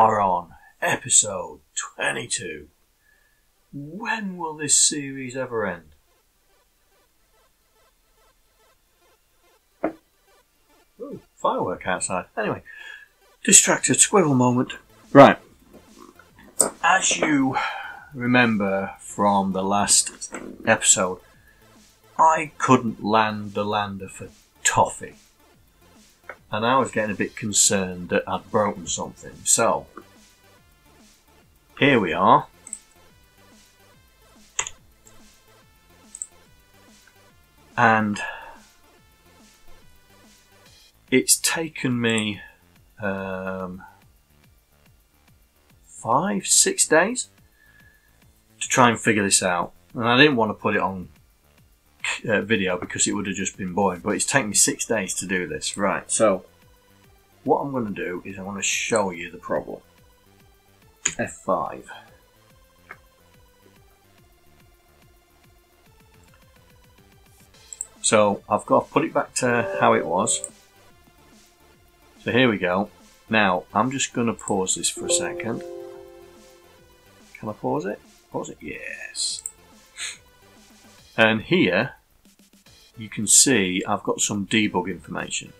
are on episode 22. When will this series ever end? Ooh, firework outside. Anyway, distracted squirrel moment. Right. As you remember from the last episode, I couldn't land the lander for toffee. And I was getting a bit concerned that I'd broken something. So, here we are. And it's taken me um, five, six days to try and figure this out. And I didn't want to put it on uh, video because it would have just been boring. But it's taken me six days to do this. Right, so what I'm going to do is I'm going to show you the problem. F5. So I've got to put it back to how it was. So here we go. Now I'm just going to pause this for a second. Can I pause it? Pause it? Yes. And here you can see I've got some debug information.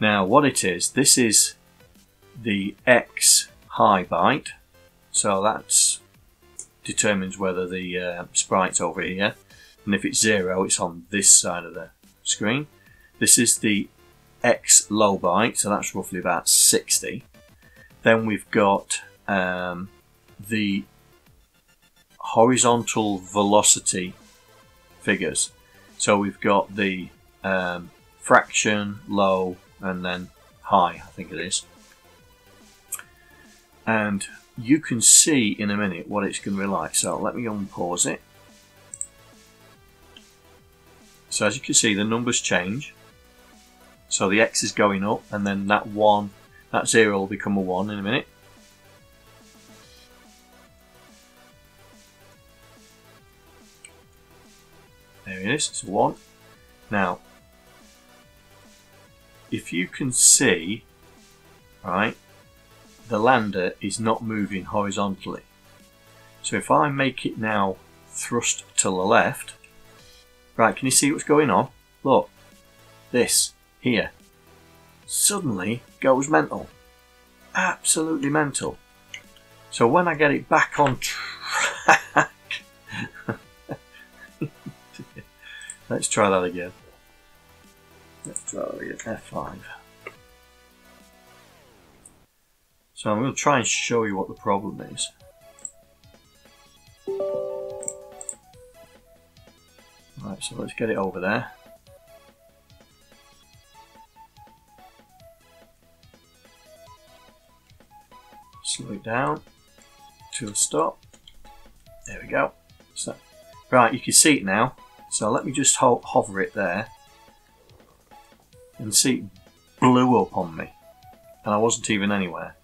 Now what it is, this is the X high byte, so that determines whether the uh, sprite's over here, and if it's zero, it's on this side of the screen. This is the X low byte, so that's roughly about 60. Then we've got um, the horizontal velocity figures. So we've got the um, fraction, low, and then high, I think it is. And you can see in a minute what it's going to be like. So let me unpause it. So as you can see, the numbers change. So the X is going up, and then that one, that zero will become a one in a minute. There it is, it's a 1. Now, if you can see, right, the lander is not moving horizontally. So if I make it now thrust to the left, right, can you see what's going on? Look, this here suddenly goes mental. Absolutely mental. So when I get it back on track, Let's try that again. Let's try that again. F5. So I'm going to try and show you what the problem is. Right, so let's get it over there. Slow it down to a stop. There we go. So, right, you can see it now. So let me just ho hover it there and see it blew up on me and I wasn't even anywhere.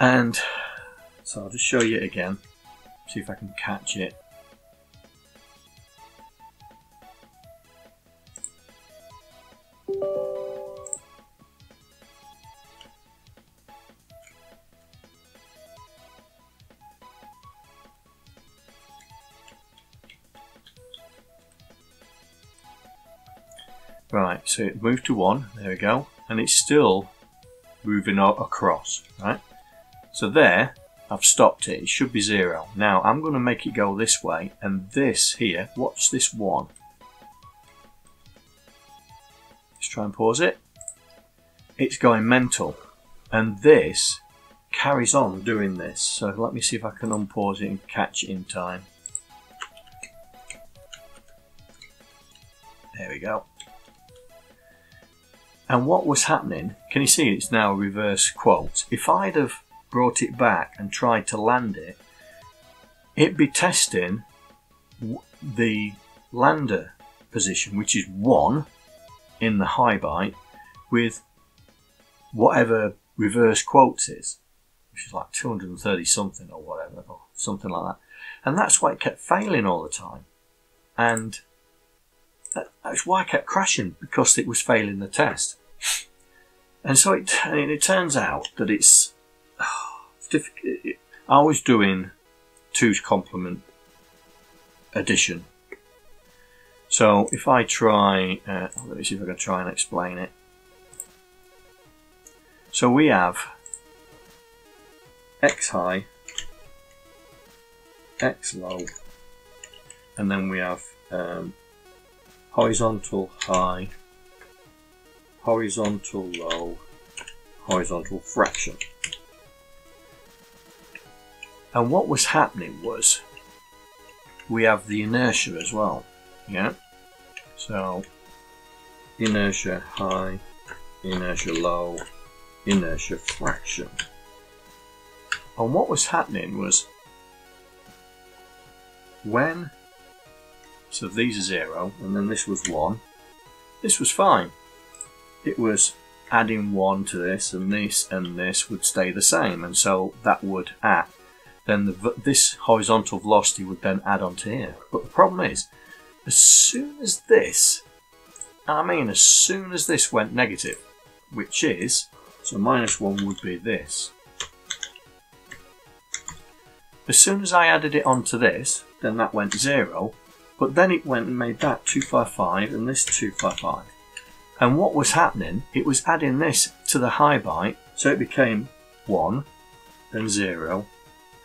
And so I'll just show you it again, see if I can catch it. So it moved to 1, there we go, and it's still moving across, right? So there, I've stopped it, it should be 0. Now I'm going to make it go this way, and this here, watch this 1. Let's try and pause it. It's going mental, and this carries on doing this. So let me see if I can unpause it and catch it in time. There we go. And what was happening, can you see it's now a reverse quote? If I'd have brought it back and tried to land it, it'd be testing the lander position, which is 1 in the high byte, with whatever reverse quotes is, which is like 230 something or whatever, or something like that. And that's why it kept failing all the time. And that's why I kept crashing, because it was failing the test. And so it, and it turns out that it's. I was doing two's complement addition. So if I try, uh, let me see if I can try and explain it. So we have x high, x low, and then we have um, horizontal high, horizontal low, horizontal fraction. And what was happening was we have the inertia as well. Yeah. So inertia high, inertia low, inertia fraction. And what was happening was when so these are zero and then this was one, this was fine. It was adding one to this and this and this would stay the same and so that would add then the, this horizontal velocity would then add onto here. But the problem is, as soon as this, I mean as soon as this went negative, which is, so minus 1 would be this. As soon as I added it onto this, then that went 0, but then it went and made that 255 and this 255. And what was happening, it was adding this to the high byte, so it became 1, then 0,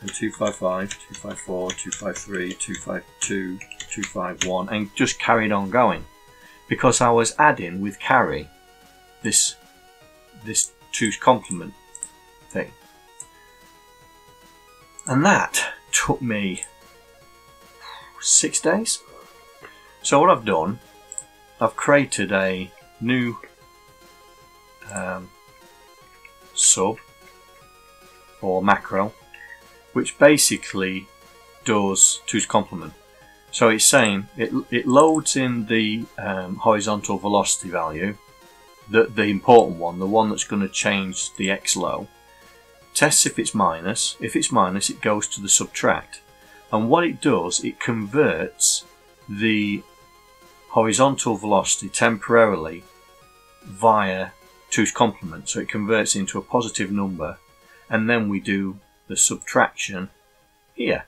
and 255, 254, 253, 252, 251 and just carried on going because I was adding with carry this this two's complement thing and that took me six days. So what I've done I've created a new um, sub or macro which basically does two's complement. So it's saying it, it loads in the um, horizontal velocity value, the, the important one, the one that's going to change the x low, tests if it's minus, if it's minus it goes to the subtract, and what it does, it converts the horizontal velocity temporarily via two's complement, so it converts into a positive number, and then we do the subtraction here.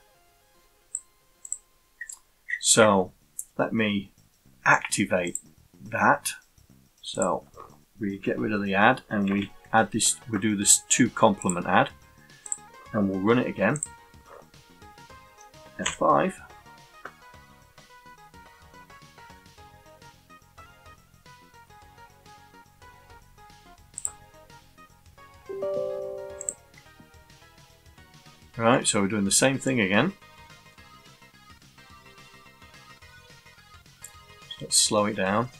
So let me activate that. So we get rid of the add and we add this, we do this two complement add and we'll run it again. F5 Right, so we're doing the same thing again. So let's slow it down.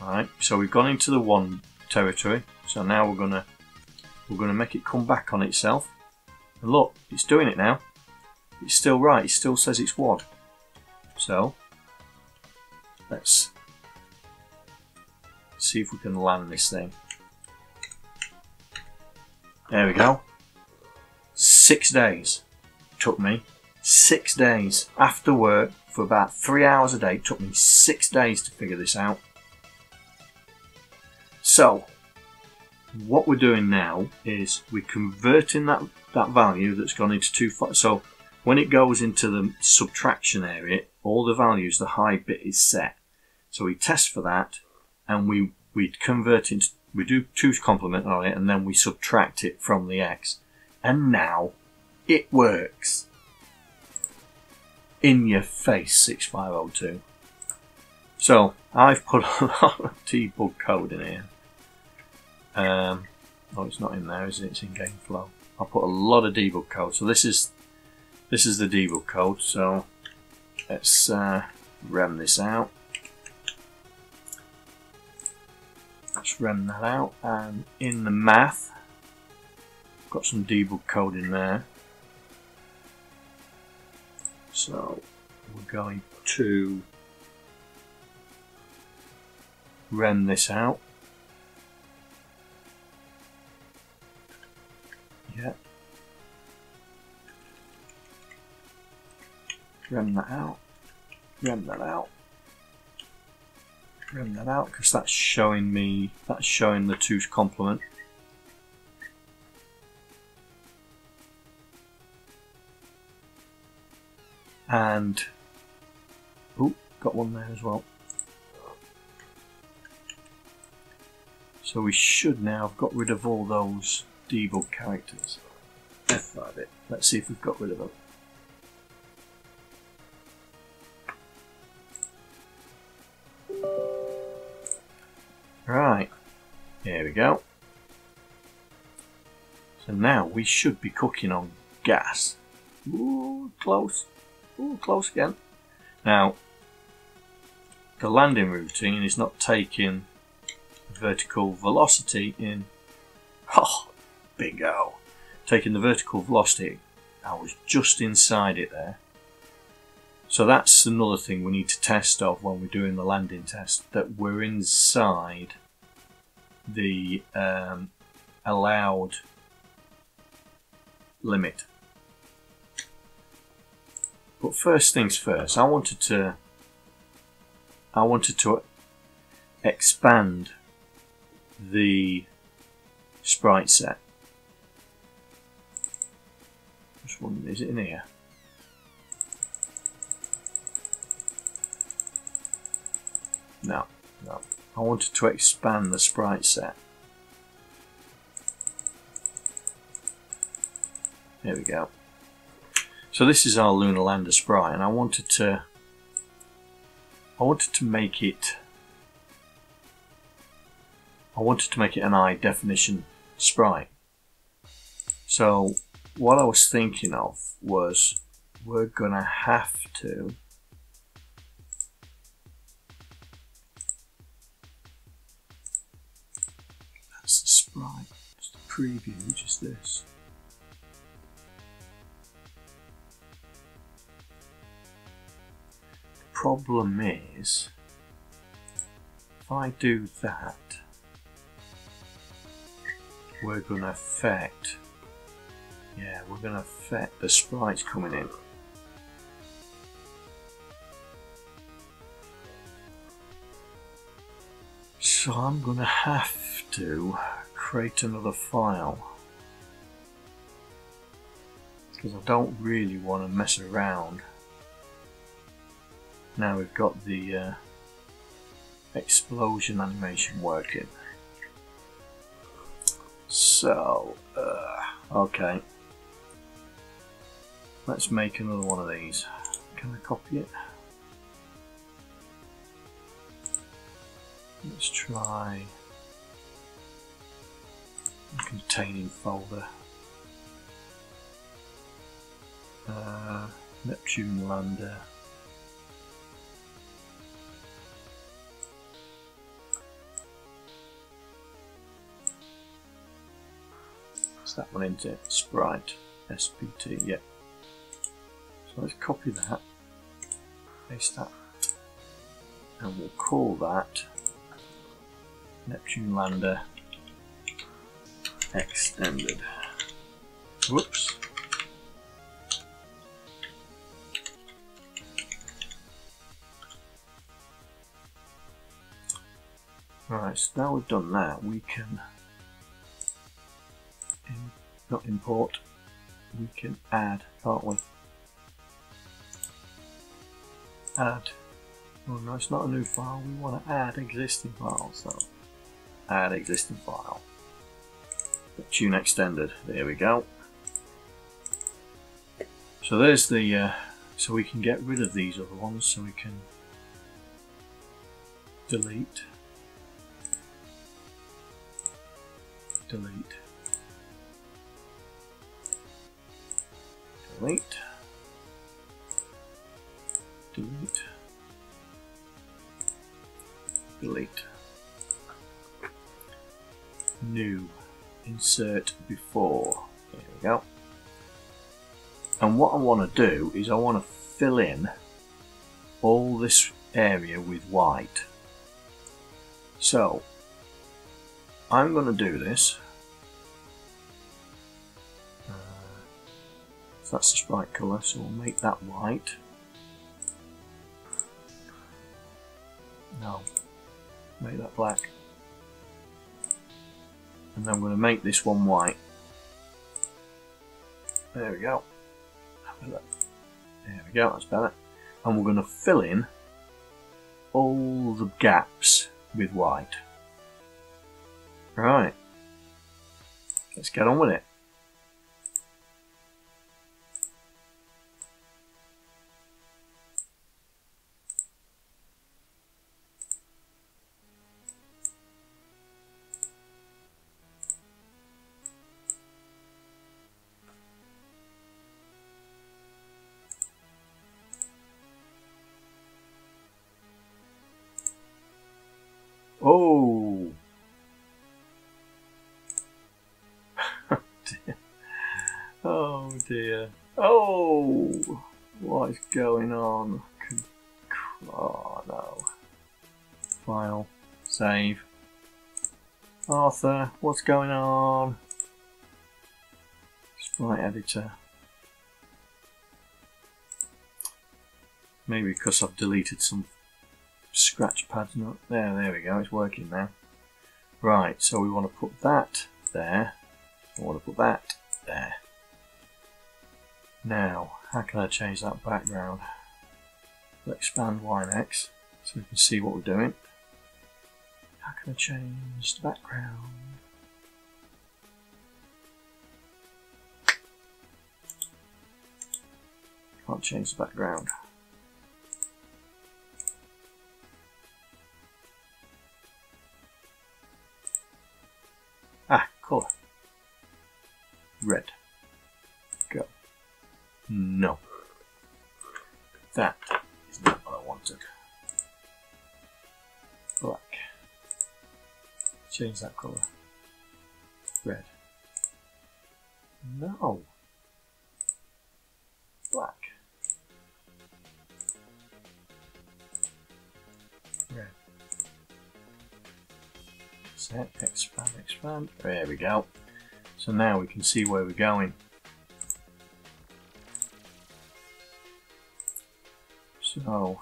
Right, so we've gone into the one territory. So now we're gonna we're gonna make it come back on itself. And look, it's doing it now. It's still right. It still says it's WAD. So let's see if we can land this thing. There we go. Six days took me. Six days after work for about three hours a day. It took me six days to figure this out. So, what we're doing now is we're converting that, that value that's gone into two. So, when it goes into the subtraction area, all the values, the high bit is set. So we test for that and we, we convert into we do two's complement on it and then we subtract it from the x. And now it works. In your face 6502. So I've put a lot of debug code in here. Um, oh, it's not in there, is it? It's in game flow. I put a lot of debug code. So this is this is the debug code. So let's uh, rem this out. Let's run that out. And in the math, got some debug code in there. So we're going to run this out. Yeah. Run that out. Run that out. Bring that out because that's showing me that's showing the two's complement. And oh, got one there as well. So we should now have got rid of all those debug characters. F5 it. Let's see if we've got rid of them. Right, here we go. So now we should be cooking on gas. Ooh, close. Ooh, close again. Now, the landing routine is not taking vertical velocity in. Oh. Taking the vertical velocity, I was just inside it there. So that's another thing we need to test of when we're doing the landing test, that we're inside the um, allowed limit. But first things first, I wanted to I wanted to expand the sprite set. Which one is it in here? No, no. I wanted to expand the sprite set. There we go. So this is our Lunar Lander sprite and I wanted to I wanted to make it I wanted to make it an high definition sprite. So what I was thinking of was we're gonna have to that's the sprite, it's the preview, which is this. The problem is if I do that we're to affect yeah we're going to affect the sprites coming in. So I'm going to have to create another file. Because I don't really want to mess around. Now we've got the uh, explosion animation working. So, uh, okay. Let's make another one of these. Can I copy it? Let's try containing folder. Uh, Neptune lander. that one into Sprite SPT, yep. Let's copy that, paste that, and we'll call that Neptune Lander Extended. Whoops. Right, so now we've done that, we can not import, we can add, can't we? Add. Oh no, it's not a new file, we want to add existing files, so add existing file. Tune extended, there we go. So there's the, uh, so we can get rid of these other ones, so we can delete, delete, delete, delete, delete, new, insert before, there we go. And what I want to do is I want to fill in all this area with white. So, I'm going to do this uh, So that's the sprite colour, so we'll make that white. No, Make that black. And then I'm going to make this one white. There we go. There we go, that's better. And we're going to fill in all the gaps with white. Right. Let's get on with it. File. Save. Arthur, what's going on? Sprite editor. Maybe because I've deleted some scratch pads there there we go it's working now right so we want to put that there I want to put that there now how can I change that background Let's expand YNX so we can see what we're doing how can I change the background can't change the background Ah, Colour. Red. Go. No. That is not what I wanted. Change that colour. Red. No. Black. Red set, expand, expand. There we go. So now we can see where we're going. So,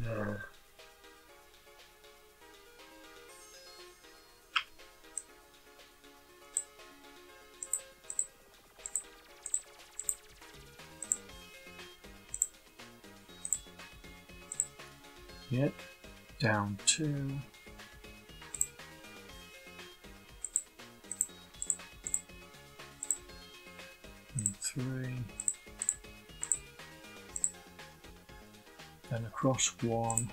there. Down two. And three, then across one,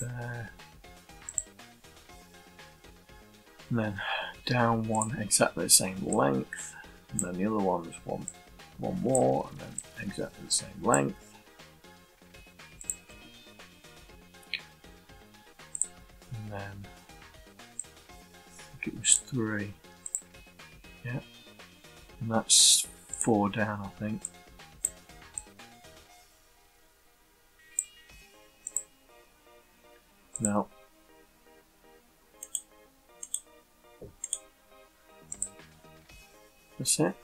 there, and then down one exactly the same length, and then the other one is one, one more, and then exactly the same length. Then I think it was three. Yeah. And that's four down, I think. No. That's it.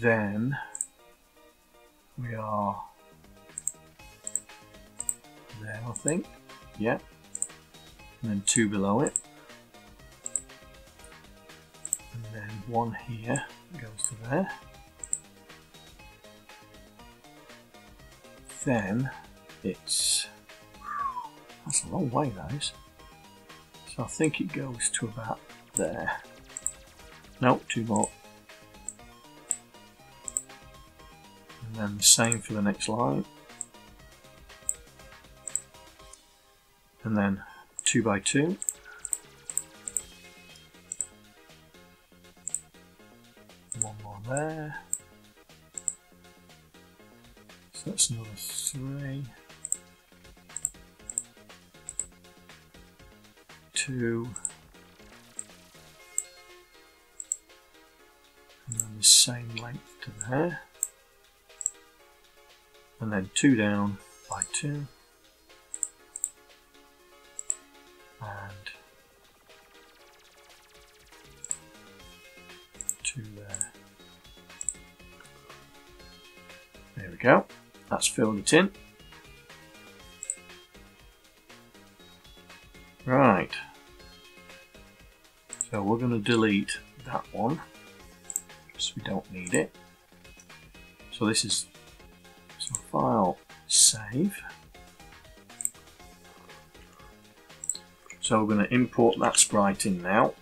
Then we are there, I think. Yeah. And then two below it. And then one here goes to there. Then it's that's a long way that is. So I think it goes to about there. Nope, two more. And then the same for the next line. And then two by two. One more there. So that's another three. Two. And then the same length to there. And then two down by two. And two there. There we go. that's filled it in. Right. So we're going to delete that one because we don't need it. So this is so file save. So we're going to import that sprite in now.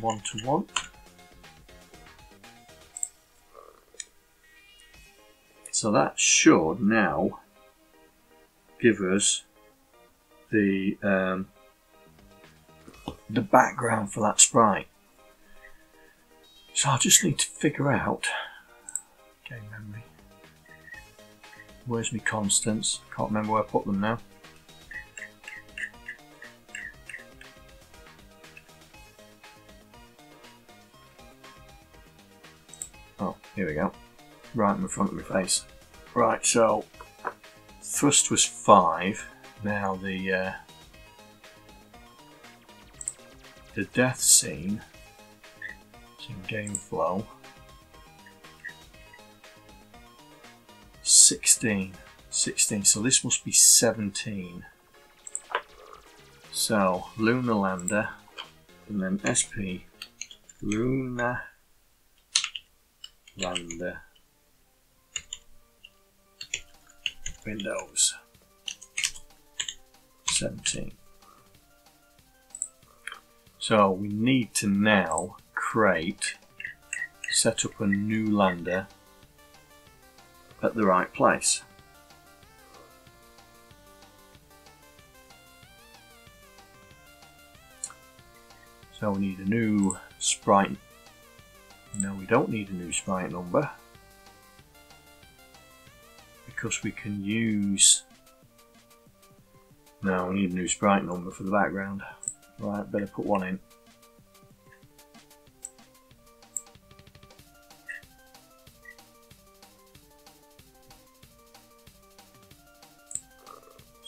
one to one. So that should now give us the um, the background for that sprite. So I just need to figure out game memory. Where's my constants? Can't remember where I put them now. Oh, here we go. Right in the front of my face. Right, so thrust was five. Now the uh, the death scene in game flow. 16. 16. So this must be 17. So Lunar Lander and then SP Lunar Lander Windows 17. So we need to now create, set up a new lander at the right place. So we need a new sprite. No, we don't need a new sprite number because we can use no, we need a new sprite number for the background. Right, better put one in.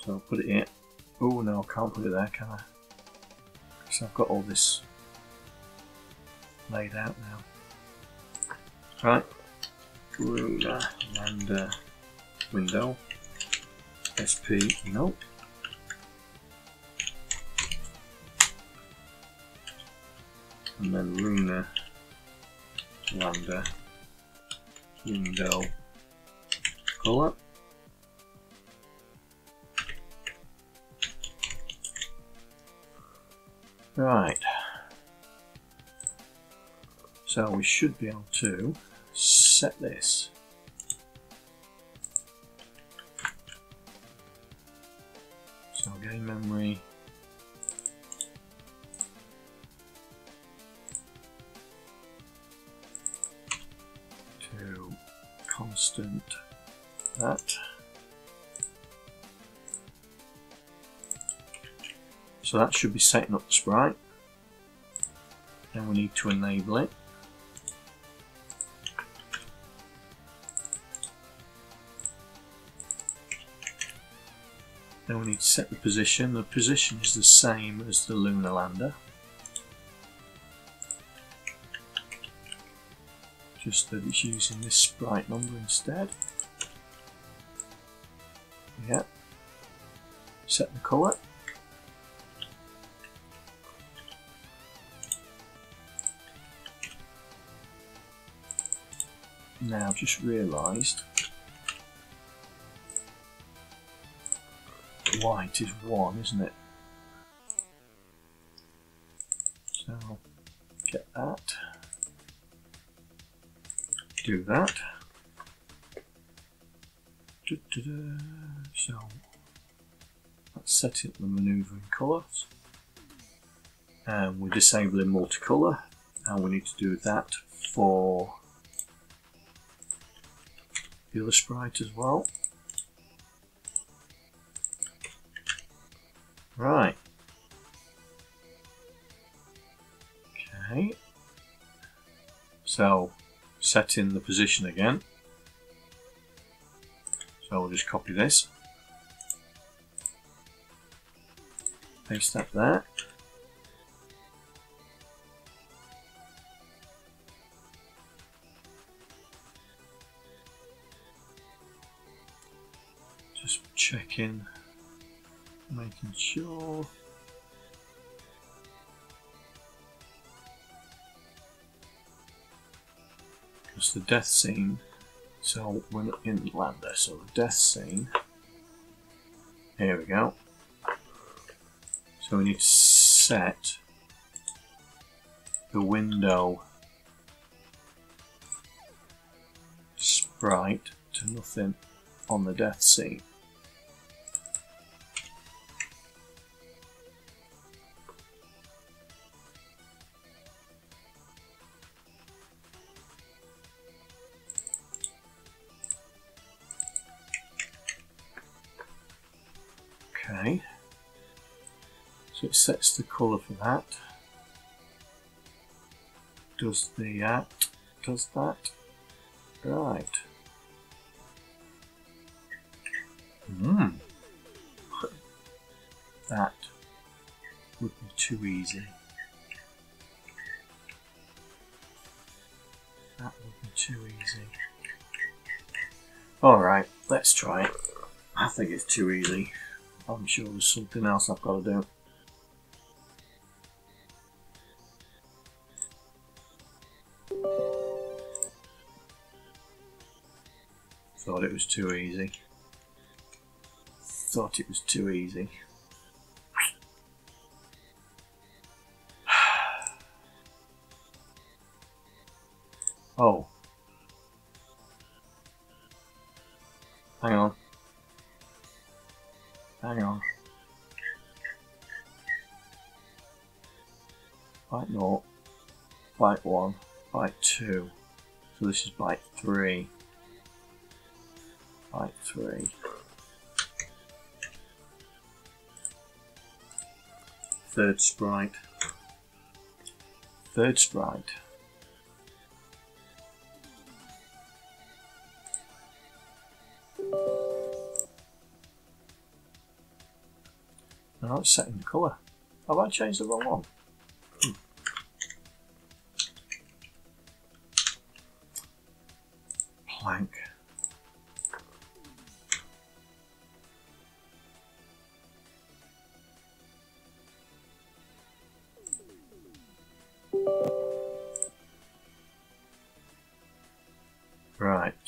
So I'll put it in. Oh no, I can't put it there, can I? So I've got all this laid out now. Right, ruler, and window, SP, nope. And then Lunar eh, Lander window color. Right. So we should be able to set this. So game memory that. So that should be setting up the sprite. Then we need to enable it. Then we need to set the position. The position is the same as the lunar lander. Just that it's using this sprite number instead. Yeah. Set the colour. Now just realised white is one, isn't it? So get that do that. Da -da -da. So let's set up the maneuvering colours. And we're disabling multicolour and we need to do that for the other sprite as well. Right. So set in the position again. So we'll just copy this. Paste that there. Just checking, making sure. Because the death scene, so we're not in Lander, so the death scene, here we go. So we need to set the window sprite to nothing on the death scene. It sets the colour for that. Does the act, does that. Right. Hmm. That would be too easy. That would be too easy. Alright, let's try it. I think it's too easy. I'm sure there's something else I've got to do. Thought it was too easy. Thought it was too easy. Oh. Hang on. Hang on. Byte 0, byte 1, byte 2. So this is byte 3. Byte 3. Third sprite. Third sprite. Now it's setting the colour. Have I changed the wrong one? Hmm. Plank.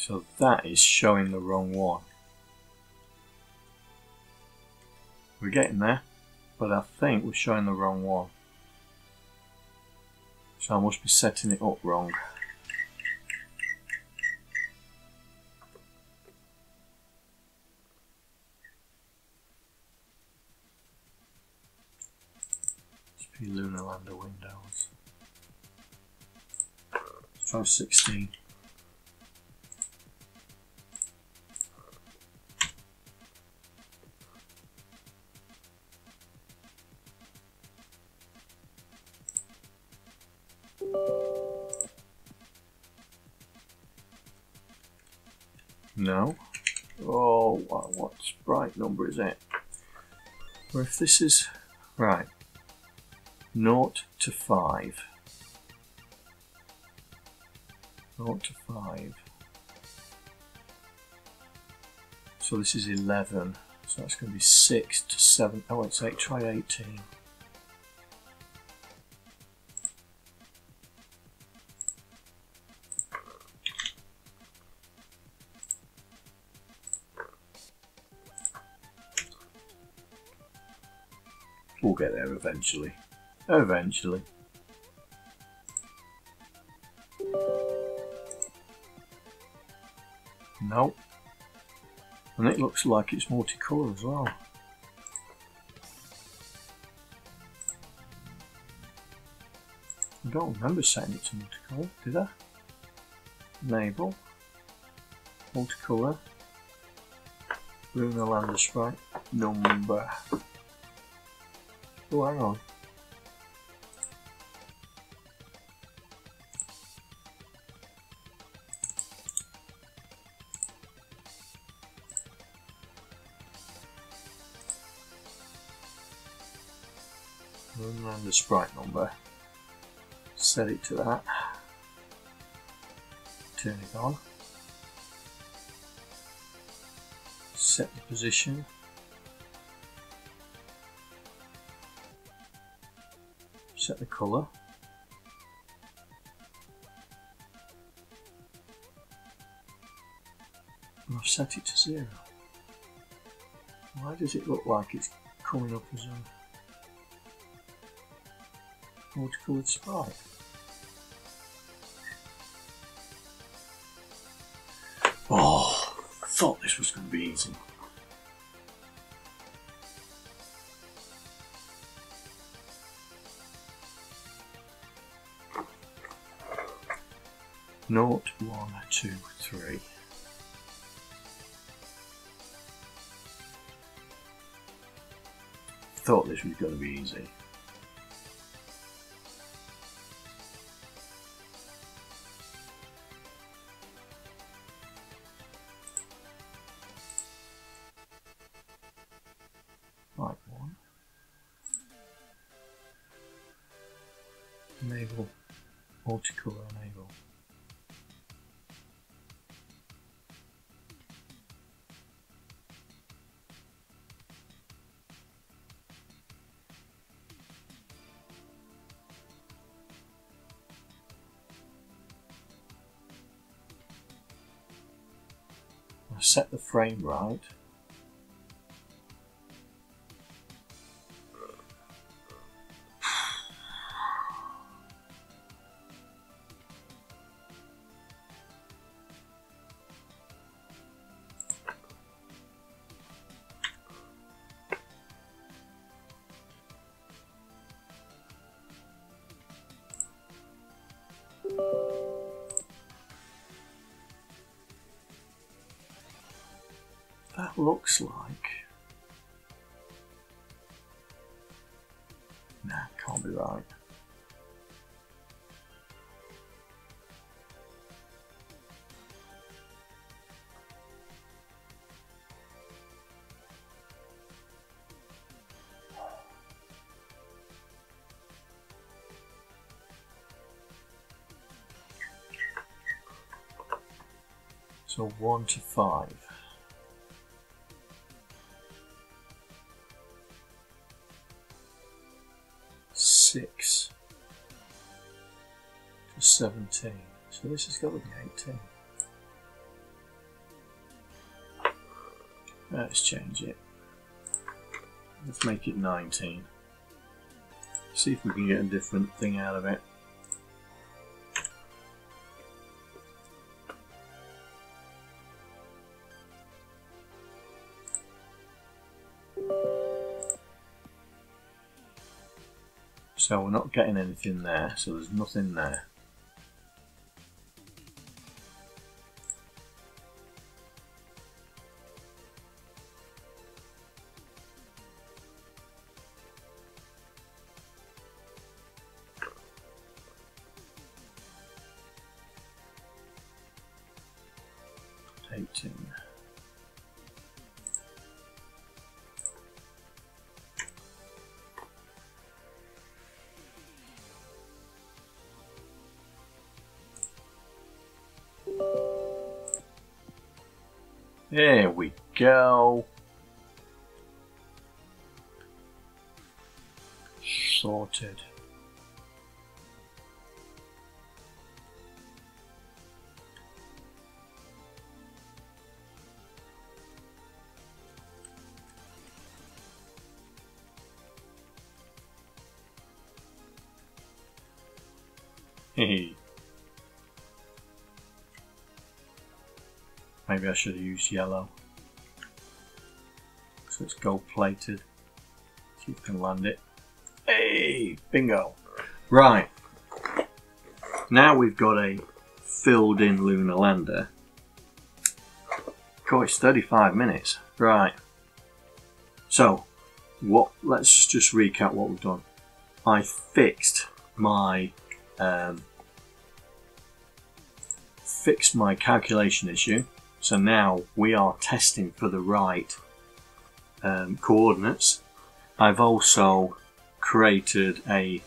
So that is showing the wrong one. We're getting there, but I think we're showing the wrong one. So I must be setting it up wrong. Lunar Lander Windows. Let's try 16. Number is it? Or if this is right, naught to five. Naught to five. So this is eleven. So that's going to be six to seven. Oh, it's eight. Try eighteen. There eventually. Eventually. Nope. And it looks like it's multicolour as well. I don't remember setting it to multicolour, did I? Enable. Multicolour. Lunar Lander Sprite. Number. Oh, hang on. Run around the sprite number. Set it to that. Turn it on. Set the position. Set the colour, and I've set it to zero. Why does it look like it's coming up as a multicoloured sprite? Oh, I thought this was going to be easy. Naught, one, two, three. Thought this was going to be easy. Right one. Enable multicolor enable. Frame right. Nah, can't be right. So 1 to 5. 17. So this has got to be 18. Let's change it. Let's make it 19. See if we can get a different thing out of it. So we're not getting anything there, so there's nothing there. There we go. Sorted. Maybe I should have used yellow. So it's gold plated. See if we can land it. Hey! Bingo! Right. Now we've got a filled in lunar lander. God, it's 35 minutes. Right. So, what? let's just recap what we've done. I fixed my um, fixed my calculation issue so now we are testing for the right um, coordinates. I've also created a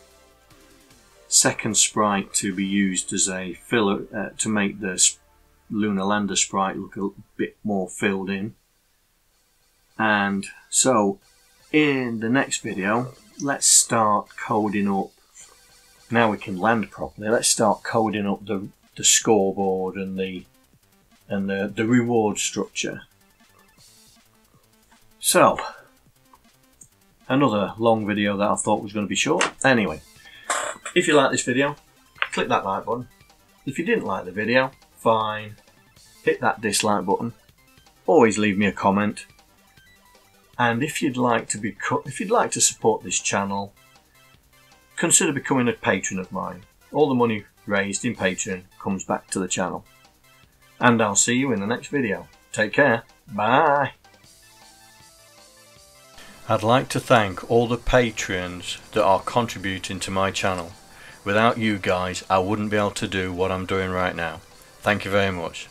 second sprite to be used as a filler uh, to make the lunar lander sprite look a bit more filled in and so in the next video let's start coding up now we can land properly let's start coding up the, the scoreboard and the and the, the reward structure. So another long video that I thought was going to be short. Anyway if you like this video click that like button. If you didn't like the video fine. Hit that dislike button. Always leave me a comment. And if you'd like to be if you'd like to support this channel consider becoming a patron of mine. All the money raised in patreon comes back to the channel and i'll see you in the next video take care bye I'd like to thank all the patrons that are contributing to my channel. Without you guys, I wouldn't be able to do what I'm doing right now. Thank you very much.